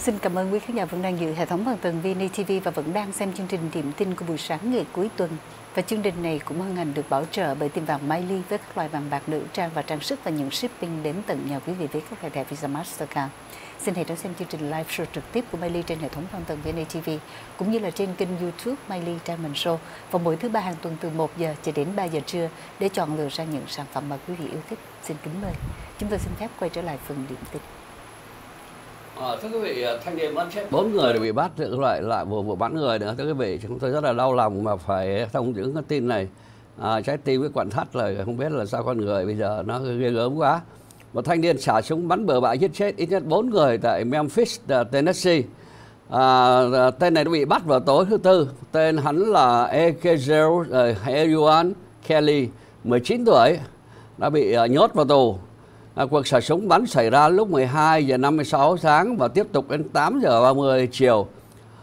Xin cảm ơn quý khán giả vẫn đang dự hệ thống phần tường VNA TV và vẫn đang xem chương trình điểm tin của buổi sáng ngày cuối tuần. Và chương trình này cũng hân hạnh được bảo trợ bởi tiệm vàng Miley với các loại vàng bạc nữ trang và trang sức và những shipping đến tận nhà quý vị với các loại thẻ Visa Mastercard. Xin hãy đón xem chương trình live show trực tiếp của Miley trên hệ thống phần tầng VNA TV cũng như là trên kênh YouTube Miley Diamond Show vào mỗi thứ ba hàng tuần từ 1 giờ cho đến 3 giờ trưa để chọn lựa ra những sản phẩm mà quý vị yêu thích. Xin kính mời. Chúng tôi xin phép quay trở lại phần điểm tin. À, thưa quý vị, ờ, thanh niên bắn chết bốn người bị bắt lại lại vừa vừa bắn người nữa thưa quý vị chúng tôi rất là đau lòng mà phải thông những cái tin này à, trái tim với quặn thắt là không biết là sao con người bây giờ nó ghê gớm quá một thanh niên xả súng bắn bừa bãi giết chết ít nhất bốn người tại Memphis, ờ, Tennessee. À, tên này đã bị bắt vào tối thứ tư. Tên hắn là Ekezel Eruan Kelly, 19 tuổi, đã bị nhốt vào tù. À, cuộc xả súng bắn xảy ra lúc 12 giờ 56 sáng và tiếp tục đến 8 giờ 30 chiều.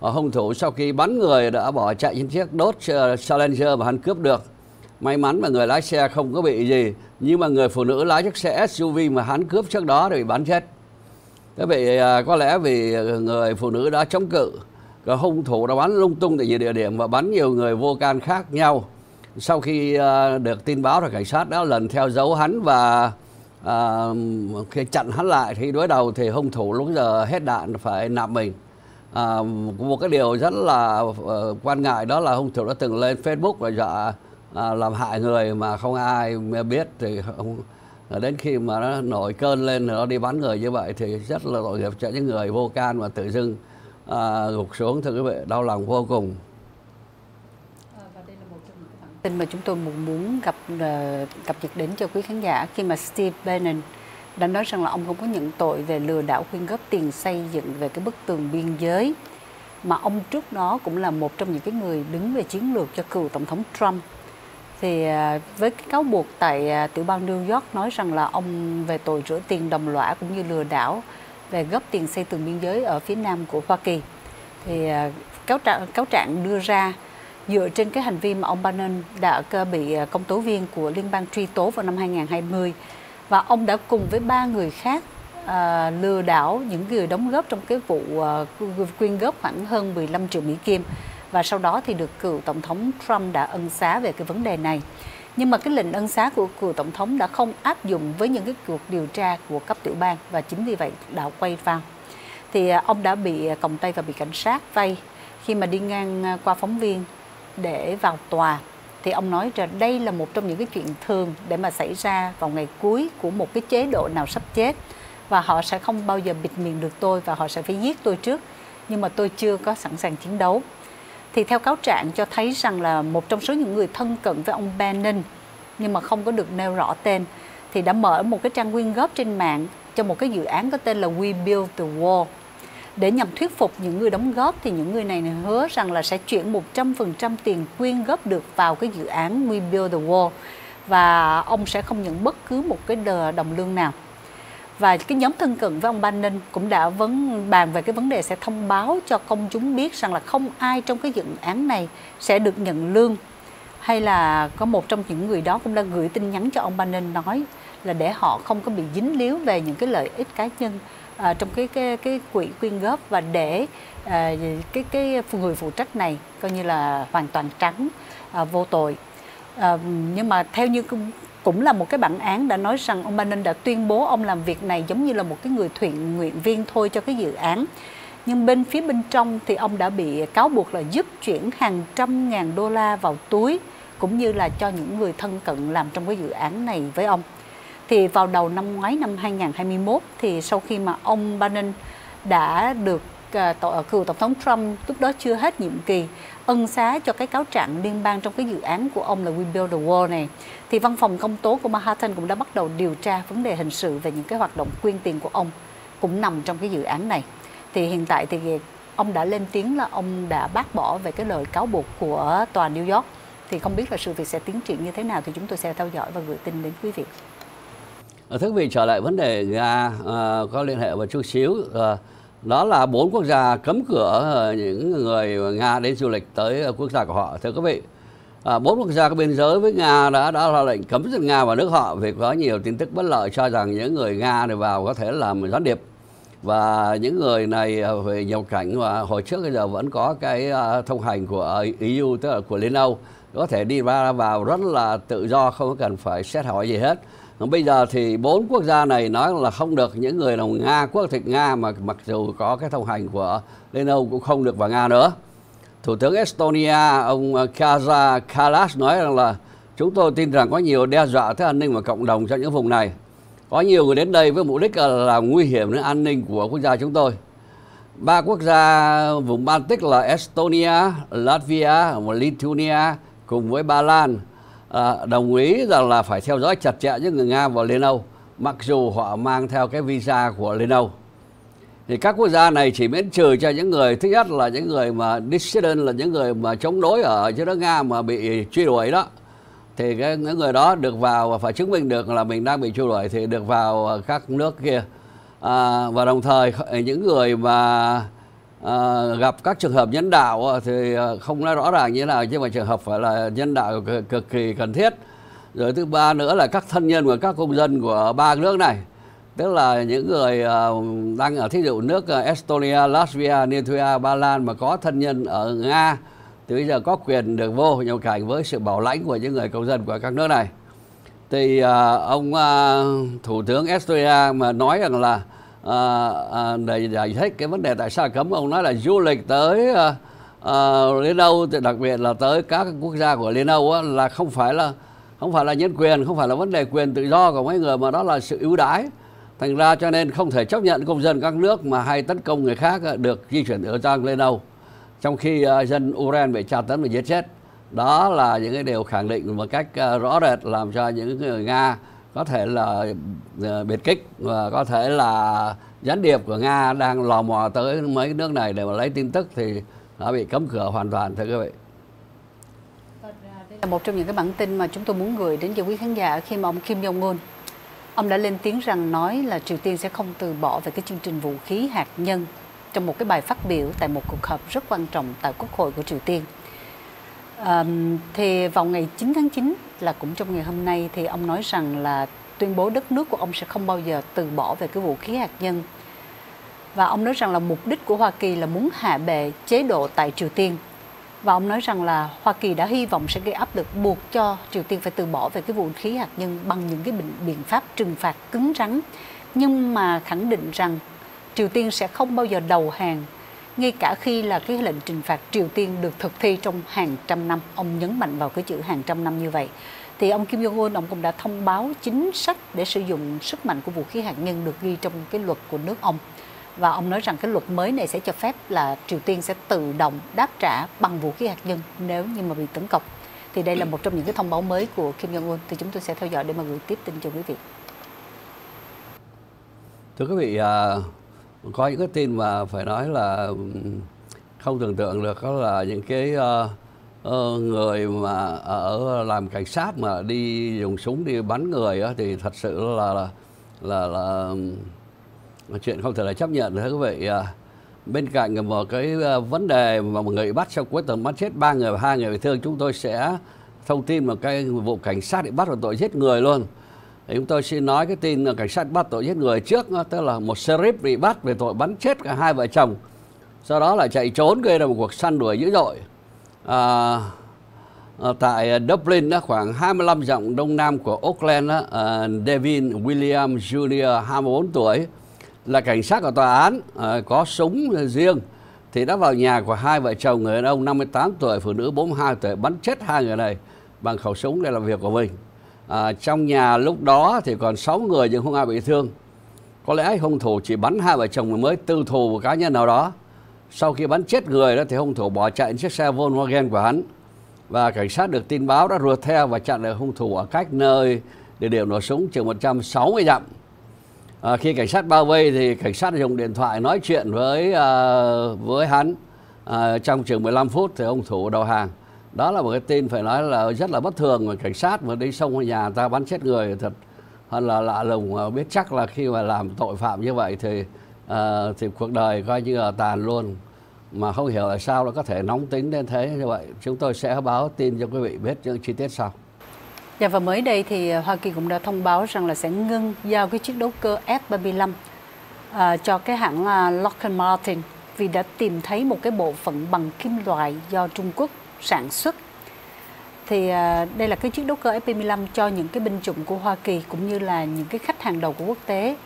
À, hung thủ sau khi bắn người đã bỏ chạy trên chiếc đốt Challenger mà hắn cướp được. May mắn mà người lái xe không có bị gì, nhưng mà người phụ nữ lái chiếc xe SUV mà hắn cướp trước đó thì bị bắn chết. Thế vậy à, có lẽ vì người phụ nữ đã chống cự, cái hung thủ đã bắn lung tung tại nhiều địa điểm và bắn nhiều người vô can khác nhau. Sau khi à, được tin báo thì cảnh sát đã lần theo dấu hắn và à, khi chặn hắn lại thì đối đầu thì hung thủ lúc giờ hết đạn phải nạp mình. À, một cái điều rất là uh, quan ngại đó là hung thủ đã từng lên Facebook và dọa à, làm hại người mà không ai biết thì không, à, đến khi mà nó nổi cơn lên nó đi bắn người như vậy thì rất là tội nghiệp cho những người vô can và tự dưng à, gục xuống thưa quý vị đau lòng vô cùng tin mà chúng tôi muốn muốn gặp ờ, cập nhật đến cho quý khán giả khi mà Steve Bannon đã nói rằng là ông không có nhận tội về lừa đảo quyên góp tiền xây dựng về cái bức tường biên giới, mà ông trước đó cũng là một trong những cái người đứng về chiến lược cho cựu tổng thống Trump. Thì ờ, với cái cáo buộc tại ờ, tiểu bang New York nói rằng là ông về tội rửa tiền đồng lõa cũng như lừa đảo về góp tiền xây tường biên giới ở phía nam của Hoa Kỳ. Thì cáo trạng cáo trạng đưa ra dựa trên cái hành vi mà ông Bannon đã ờ, bị ờ, công tố viên của liên bang truy tố vào năm 2020 và ông đã cùng với ba người khác à, lừa đảo những người đóng góp trong cái vụ à, quyên góp khoảng hơn 15 triệu Mỹ Kim và sau đó thì được cựu tổng thống Trump đã ân xá về cái vấn đề này. Nhưng mà cái lệnh ân xá của cựu tổng thống đã không áp dụng với những cái cuộc điều tra của cấp tiểu bang và chính vì vậy đã quay vào. Thì à, ông đã bị còng tay và bị cảnh sát vây khi mà đi ngang qua phóng viên để vào tòa. Thì ông nói rằng đây là một trong những cái chuyện thường để mà xảy ra vào ngày cuối của một cái chế độ nào sắp chết. Và họ sẽ không bao giờ bịt miệng được tôi và họ sẽ phải giết tôi trước. Nhưng mà tôi chưa có sẵn sàng chiến đấu. Thì theo cáo trạng cho thấy rằng là một trong số những người thân cận với ông Bannon nhưng mà không có được nêu rõ tên, thì đã mở một cái trang quyên góp trên mạng cho một cái dự án có tên là We Build the Wall để nhằm thuyết phục những người đóng góp thì những người này hứa rằng là sẽ chuyển 100% tiền quyên góp được vào cái dự án We Build the Wall. Và ông sẽ không nhận bất cứ một cái đồng lương nào. Và cái nhóm thân cận với ông Bannon cũng đã vấn, bàn về cái vấn đề sẽ thông báo cho công chúng biết rằng là không ai trong cái dự án này sẽ được nhận lương. Hay là có một trong những người đó cũng đã gửi tin nhắn cho ông Bannon nói là để họ không có bị dính líu về những cái lợi ích cá nhân à, trong cái cái cái quỹ quyên góp và để à, cái cái người phụ trách này coi như là hoàn toàn trắng à, vô tội à, nhưng mà theo như cũng là một cái bản án đã nói rằng ông Biden đã tuyên bố ông làm việc này giống như là một cái người thiện nguyện viên thôi cho cái dự án nhưng bên phía bên trong thì ông đã bị cáo buộc là giúp chuyển hàng trăm ngàn đô la vào túi cũng như là cho những người thân cận làm trong cái dự án này với ông. Thì vào đầu năm ngoái, năm 2021 thì sau khi mà ông Biden đã được ờ, ờ, cựu tổng thống Trump lúc đó chưa hết nhiệm kỳ, ân xá cho cái cáo trạng liên bang trong cái dự án của ông là We Build the Wall này, thì văn phòng công tố của Manhattan cũng đã bắt đầu điều tra vấn đề hình sự về những cái hoạt động quyên tiền của ông cũng nằm trong cái dự án này thì hiện tại thì ông đã lên tiếng là ông đã bác bỏ về cái lời cáo buộc của tòa New York thì không biết là sự việc sẽ tiến triển như thế nào thì chúng tôi sẽ theo dõi và gửi tin đến quý vị. Ờ, thưa quý vị trở lại vấn đề Nga uh, ờ, có liên hệ một chút xíu. Uh, đó là bốn quốc gia cấm cửa những người Nga đến du lịch tới quốc gia của họ. Thưa quý vị à, bốn quốc gia có biên giới với Nga đã đã ra lệnh cấm dân Nga vào nước họ vì có nhiều tin tức bất lợi cho rằng những người Nga này vào có thể làm gián điệp. Và những người này về nhập cảnh và hồi trước bây giờ vẫn có cái thông hành của EU tức là của Liên Âu có thể đi ra vào rất là tự do không cần phải xét hỏi gì hết bây giờ thì bốn quốc gia này nói là không được những người nào nga quốc tịch nga mà mặc dù có cái thông hành của liên âu cũng không được vào nga nữa. Thủ tướng estonia ông kaza kalas nói rằng là chúng tôi tin rằng có nhiều đe dọa tới an ninh và cộng đồng trong những vùng này. Có nhiều người đến đây với mục đích là là nguy hiểm đến an ninh của quốc gia chúng tôi. Ba quốc gia vùng Baltic là Estonia, Latvia và Lithuania cùng với Ba Lan à, đồng ý rằng là phải theo dõi chặt chẽ những người Nga vào Liên Âu mặc dù họ mang theo cái visa của Liên Âu. Thì các quốc gia này chỉ miễn trừ cho những người thứ nhất là những người mà dissident là những người mà chống đối ở trên nước Nga mà bị truy đuổi đó. Thì cái những người đó được vào và phải chứng minh được là mình đang bị truy đuổi thì được vào các nước kia. À, và đồng thời những người mà à, gặp các trường hợp nhân đạo ờ, thì ờ, không nói rõ ràng như thế nào nhưng mà trường hợp phải là nhân đạo cực, cực kỳ cần thiết. Rồi thứ ba nữa là các thân nhân của các công dân của ba nước này tức là những người đang ở thí dụ nước Estonia, Latvia, Lithuania, Ba Lan mà có thân nhân ở Nga thì bây giờ có quyền được vô nhập cảnh với sự bảo lãnh của những người công dân của các nước này. Thì ông thủ tướng Estonia mà nói rằng là à, à, để giải thích cái vấn đề tại sao cấm? Ông nói là du lịch tới à, à, Liên Âu thì đặc biệt là tới các quốc gia của Liên Âu á, là không phải là không phải là nhân quyền không phải là vấn đề quyền tự do của mấy người mà đó là sự ưu đãi. Thành ra cho nên không thể chấp nhận công dân các nước mà hay tấn công người khác được di chuyển ở sang Liên Âu. Trong khi uh, dân Ukraine bị tra tấn và giết chết. Đó là những cái điều khẳng định một cách uh, rõ rệt làm cho những người Nga có thể là ờ, biệt kích và có thể là gián điệp của Nga đang lò mò tới mấy nước này để mà lấy tin tức thì đã bị cấm cửa hoàn toàn, thưa quý vị. Vâng, à, đây là một trong những cái bản tin mà chúng tôi muốn gửi đến cho quý khán giả khi mà ông Kim Jong Un ông đã lên tiếng rằng nói là Triều Tiên sẽ không từ bỏ về cái chương trình vũ khí hạt nhân trong một cái bài phát biểu tại một cuộc họp rất quan trọng tại Quốc hội của Triều Tiên. À, thì vào ngày 9 tháng 9 là cũng trong ngày hôm nay thì ông nói rằng là tuyên bố đất nước của ông sẽ không bao giờ từ bỏ về cái vũ khí hạt nhân. Và ông nói rằng là mục đích của Hoa Kỳ là muốn hạ bệ chế độ tại Triều Tiên. Và ông nói rằng là Hoa Kỳ đã hy vọng sẽ gây áp lực buộc cho Triều Tiên phải từ bỏ về cái vũ khí hạt nhân bằng những cái biện pháp trừng phạt cứng rắn. Nhưng mà khẳng định rằng Triều Tiên sẽ không bao giờ đầu hàng ngay cả khi là cái lệnh trừng phạt Triều Tiên được thực thi trong hàng trăm năm. Ông nhấn mạnh vào cái chữ hàng trăm năm như vậy. Thì ông Kim Jong-un, ông cũng đã thông báo chính sách để sử dụng sức mạnh của vũ khí hạt nhân được ghi trong cái luật của nước ông. Và ông nói rằng cái luật mới này sẽ cho phép là Triều Tiên sẽ tự động đáp trả bằng vũ khí hạt nhân nếu như mà bị tấn công. Thì đây là một trong những cái thông báo mới của Kim Jong-un. Thì chúng tôi sẽ theo dõi để mà gửi tiếp tin cho quý vị. Thưa quý vị, à, có những cái tin mà phải nói là không tưởng tượng được đó là những cái uh, uh, người mà ở làm cảnh sát mà đi dùng súng đi bắn người đó, thì thật sự là là là, là, là chuyện không thể là chấp nhận thưa quý vị uh, bên cạnh một cái ờ, vấn đề mà một người bắt sau cuối tuần bắt chết ba người và hai người bị thương chúng tôi sẽ thông tin một cái vụ cảnh sát bị bắt vào tội giết người luôn thì chúng tôi xin nói cái tin là cảnh sát bắt tội giết người trước tức là một sheriff bị bắt về tội bắn chết cả hai vợ chồng sau đó là chạy trốn gây ra một cuộc săn đuổi dữ dội à, à tại Dublin đó, khoảng 25 dặm đông nam của Auckland đó, à, Devin William Jr. 24 tuổi là cảnh sát của tòa án à, có súng riêng thì đã vào nhà của hai vợ chồng người đàn ông 58 tuổi phụ nữ 42 tuổi bắn chết hai người này bằng khẩu súng để làm việc của mình à, trong nhà lúc đó thì còn 6 người nhưng không ai bị thương. Có lẽ hung thủ chỉ bắn hai vợ chồng mới tư thù một cá nhân nào đó. Sau khi bắn chết người đó thì hung thủ bỏ chạy chiếc xe Volkswagen của hắn. Và cảnh sát được tin báo đã rượt theo và chặn được hung thủ ở cách nơi địa điểm nổ súng chừng 160 dặm. À, khi cảnh sát bao vây thì cảnh sát dùng điện thoại nói chuyện với uh, với hắn. À, trong chừng 15 phút thì hung thủ đầu hàng đó là một cái tin phải nói là rất là bất thường mà cảnh sát mà đi xông vào nhà ta bắn chết người thật. Hơn là lạ lùng biết chắc là khi mà làm tội phạm như vậy thì uh, thì cuộc đời coi như là tàn luôn. Mà không hiểu là sao nó có thể nóng tính đến thế như vậy. Chúng tôi sẽ báo tin cho quý vị biết những chi tiết sau. Dạ và mới đây thì Hoa Kỳ cũng đã thông báo rằng là sẽ ngưng giao cái chiếc đấu cơ F-35 uh, cho cái hãng uh, Lockheed Martin vì đã tìm thấy một cái bộ phận bằng kim loại do Trung Quốc sản xuất. Thì à, đây là cái chiếc đấu cơ F-35 cho những cái binh chủng của Hoa Kỳ cũng như là những cái khách hàng đầu của quốc tế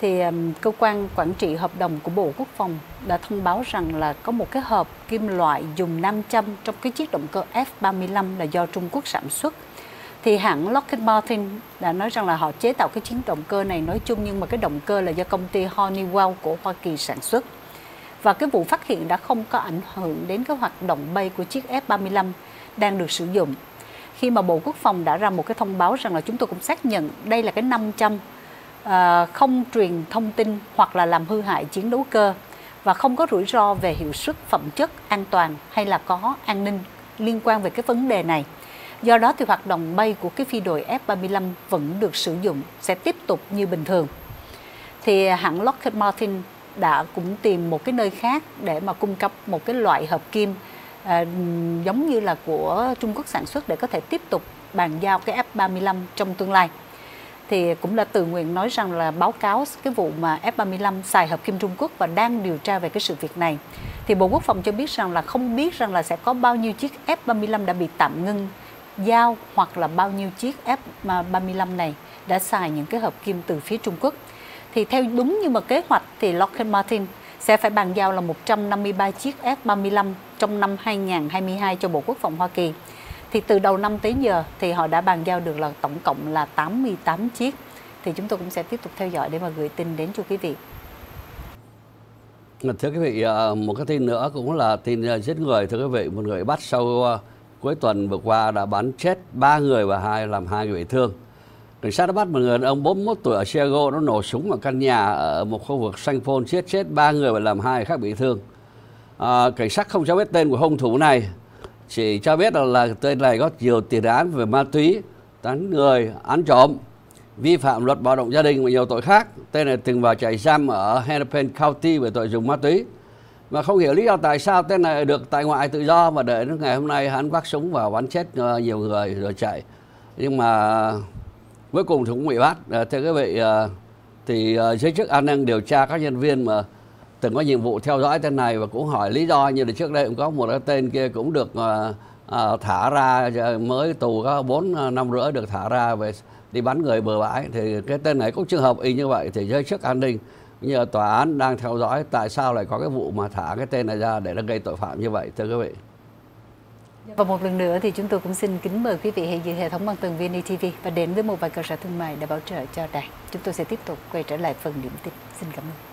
thì à, cơ quan quản trị hợp đồng của Bộ Quốc phòng đã thông báo rằng là có một cái hộp kim loại dùng nam châm trong cái chiếc động cơ F-35 là do Trung Quốc sản xuất. Thì hãng Lockheed Martin đã nói rằng là họ chế tạo cái chiếc động cơ này nói chung nhưng mà cái động cơ là do công ty Honeywell của Hoa Kỳ sản xuất. Và cái vụ phát hiện đã không có ảnh hưởng đến cái hoạt động bay của chiếc F-35 đang được sử dụng. Khi mà Bộ Quốc phòng đã ra một cái thông báo rằng là chúng tôi cũng xác nhận đây là cái 500 À, không truyền thông tin hoặc là làm hư hại chiến đấu cơ và không có rủi ro về hiệu suất phẩm chất an toàn hay là có an ninh liên quan về cái vấn đề này. Do đó thì hoạt động bay của cái phi đội F-35 vẫn được sử dụng, sẽ tiếp tục như bình thường. Thì hãng Lockheed Martin đã cũng tìm một cái nơi khác để mà cung cấp một cái loại hợp kim à, giống như là của Trung Quốc sản xuất để có thể tiếp tục bàn giao cái F-35 trong tương lai thì cũng là tự nguyện nói rằng là báo cáo cái vụ mà F-35 xài hợp kim Trung Quốc và đang điều tra về cái sự việc này. Thì Bộ Quốc phòng cho biết rằng là không biết rằng là sẽ có bao nhiêu chiếc F-35 đã bị tạm ngưng giao hoặc là bao nhiêu chiếc F-35 này đã xài những cái hợp kim từ phía Trung Quốc. Thì theo đúng như mà kế hoạch thì Lockheed Martin sẽ phải bàn giao là 153 chiếc F-35 trong năm 2022 cho Bộ Quốc phòng Hoa Kỳ thì từ đầu năm tới giờ thì họ đã bàn giao được là tổng cộng là 88 chiếc thì chúng tôi cũng sẽ tiếp tục theo dõi để mà gửi tin đến cho quý vị. Thưa quý vị, à, một cái tin nữa cũng là tin à, giết người. Thưa quý vị, một người bắt sau à, cuối tuần vừa qua đã bắn chết ba người và hai làm hai người bị thương. Cảnh sát đã bắt một người đàn ông 41 tuổi ở Chicago nó nổ súng vào căn nhà ở một khu vực xanh phôn chết chết ba người và làm hai khác bị thương. À, cảnh sát không cho biết tên của hung thủ này chỉ cho biết là, là tên này có nhiều tiền án về ma túy tán người án trộm vi phạm luật bạo động gia đình và nhiều tội khác. Tên này từng vào trại giam ở Hennepin County về tội dùng ma túy. Mà không hiểu lý do tại sao tên này được tại ngoại tự do và đợi đến ngày hôm nay hắn vác súng vào bắn chết ờ, nhiều người rồi chạy nhưng mà cuối cùng thì cũng bị bắt. À, thưa quý vị à, thì ờ, giới chức an ninh điều tra các nhân viên mà từng có nhiệm vụ theo dõi tên này và cũng hỏi lý do như là trước đây cũng có một cái tên kia cũng được à, à, thả ra mới tù có bốn năm rưỡi được thả ra về đi bắn người bờ bãi. Thì cái tên này cũng trường hợp y như vậy thì giới chức an ninh như tòa án đang theo dõi tại sao lại có cái vụ mà thả cái tên này ra để nó gây tội phạm như vậy thưa quý vị và một lần nữa thì chúng tôi cũng xin kính mời quý vị hãy giữ hệ thống băng tường VNTV và đến với một vài cơ sở thương mại để bảo trợ cho đài. Chúng tôi sẽ tiếp tục quay trở lại phần điểm tin. Xin cảm ơn.